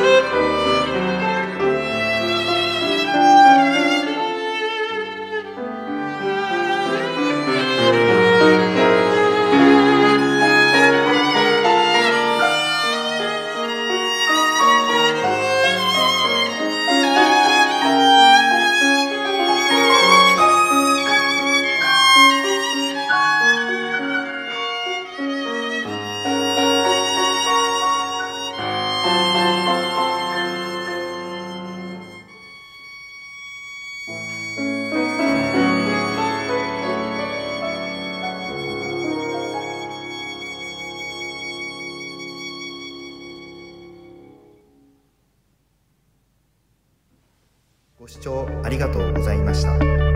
Música ご視聴ありがとうございました。